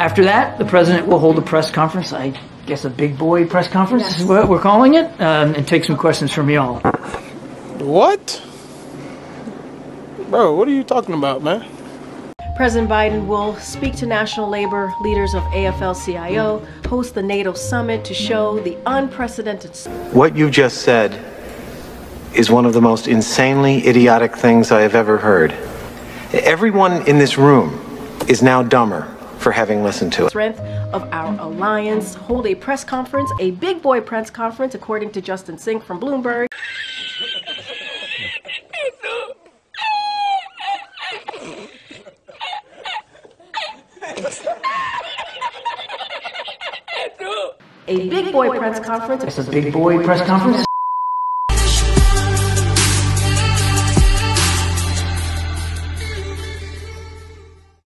After that, the president will hold a press conference. I guess a big boy press conference is what we're calling it, um, and take some questions from y'all. What? Bro, what are you talking about, man? President Biden will speak to national labor leaders of AFL-CIO, host the NATO summit to show the unprecedented. What you just said is one of the most insanely idiotic things I have ever heard. Everyone in this room is now dumber for having listened to it. Strength of our alliance. Hold a press conference, a big boy press conference, according to Justin Sink from Bloomberg. a big boy press conference. It's a big boy press conference.